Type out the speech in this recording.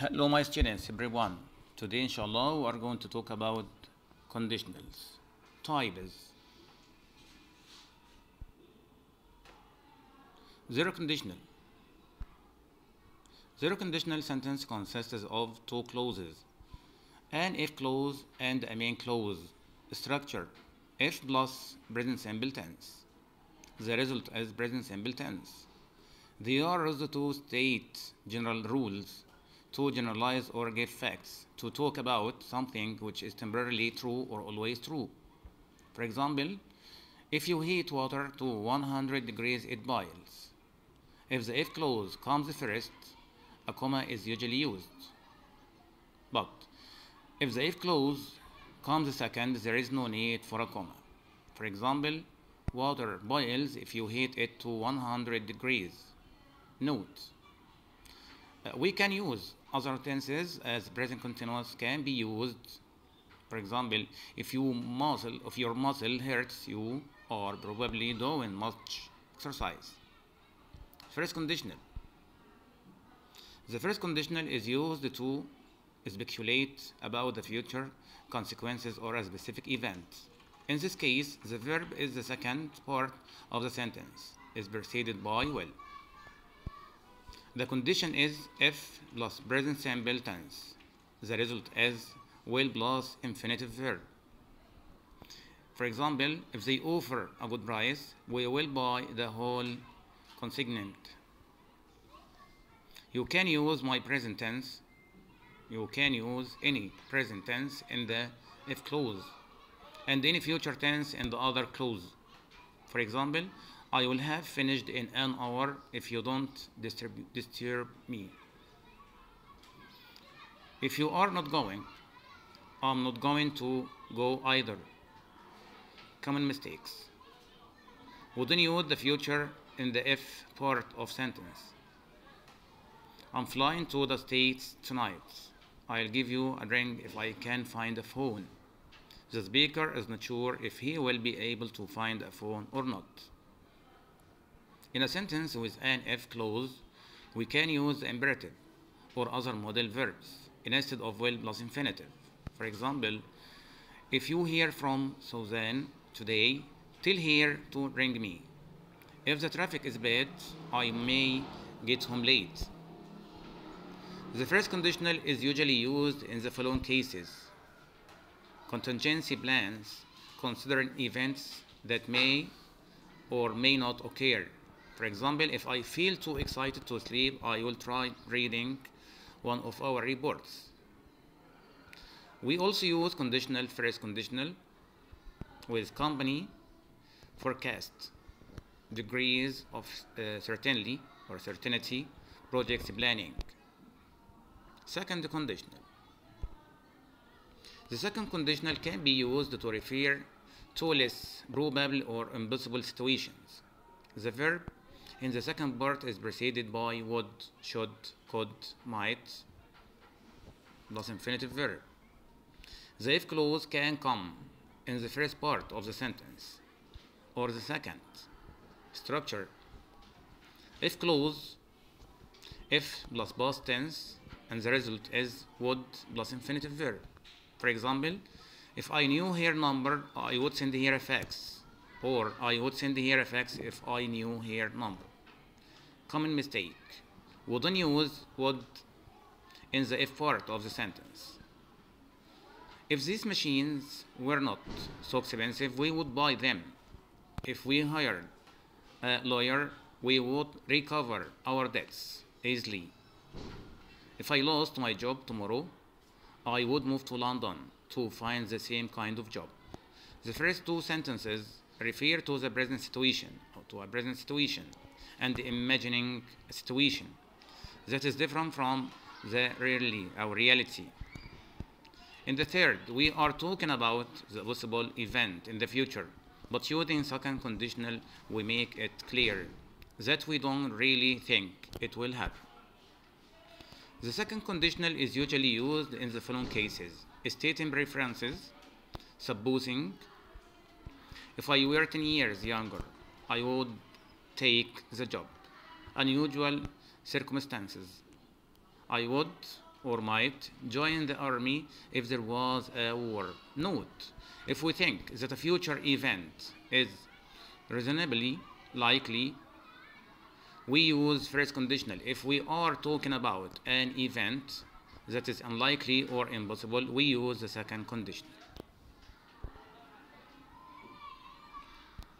Hello, my students, everyone. Today, inshallah, we are going to talk about conditionals, types. Zero conditional. Zero conditional sentence consists of two clauses, an if clause and a main clause. Structure if plus present simple tense. The result is present simple tense. There are used to state general rules, to generalize or give facts, to talk about something which is temporarily true or always true. For example, if you heat water to 100 degrees, it boils. If the if clause comes first, a comma is usually used. But if the if clause comes second, there is no need for a comma. For example, water boils if you heat it to 100 degrees. Note. Uh, we can use other tenses as present continuous can be used. For example, if you muscle, if your muscle hurts, you are probably doing much exercise. First conditional. The first conditional is used to speculate about the future consequences or a specific event. In this case, the verb is the second part of the sentence, is preceded by will. The condition is if plus present simple tense. The result is will plus infinitive verb. For example, if they offer a good price, we will buy the whole consignment. You can use my present tense. You can use any present tense in the if clause and any future tense in the other clause. For example, I will have finished in an hour if you don't disturb, me. If you are not going, I'm not going to go either. Common mistakes. Wouldn't use the future in the if part of sentence. I'm flying to the States tonight. I'll give you a ring if I can find a phone. The speaker is not sure if he will be able to find a phone or not. In a sentence with an if clause, we can use imperative or other modal verbs instead of will plus infinitive. For example, if you hear from Suzanne today, tell her to ring me. If the traffic is bad, I may get home late. The first conditional is usually used in the following cases. Contingency plans considering events that may or may not occur. For example, if I feel too excited to sleep, I will try reading one of our reports. We also use conditional first conditional with company forecast, degrees of uh, certainty or certainty, project planning. Second conditional. The second conditional can be used to refer to less probable or impossible situations. The verb in the second part is preceded by would, should, could, might, plus infinitive verb. The if clause can come in the first part of the sentence or the second. Structure if clause, if plus past tense, and the result is would plus infinitive verb. For example, if I knew her number, I would send her a fax, or I would send her a fax if I knew her number. Common mistake. Wouldn't use would in the if part of the sentence. If these machines were not so expensive, we would buy them. If we hired a lawyer, we would recover our debts easily. If I lost my job tomorrow, I would move to London to find the same kind of job. The first two sentences refer to the present situation, or to a present situation, and imagining a situation that is different from the really, our reality. In the third, we are talking about the possible event in the future, but using second conditional, we make it clear that we don't really think it will happen. The second conditional is usually used in the following cases. Stating preferences, supposing if I were 10 years younger, I would take the job. Unusual circumstances, I would or might join the army if there was a war. Note, if we think that a future event is reasonably likely, we use first conditional. If we are talking about an event that is unlikely or impossible, we use the second conditional.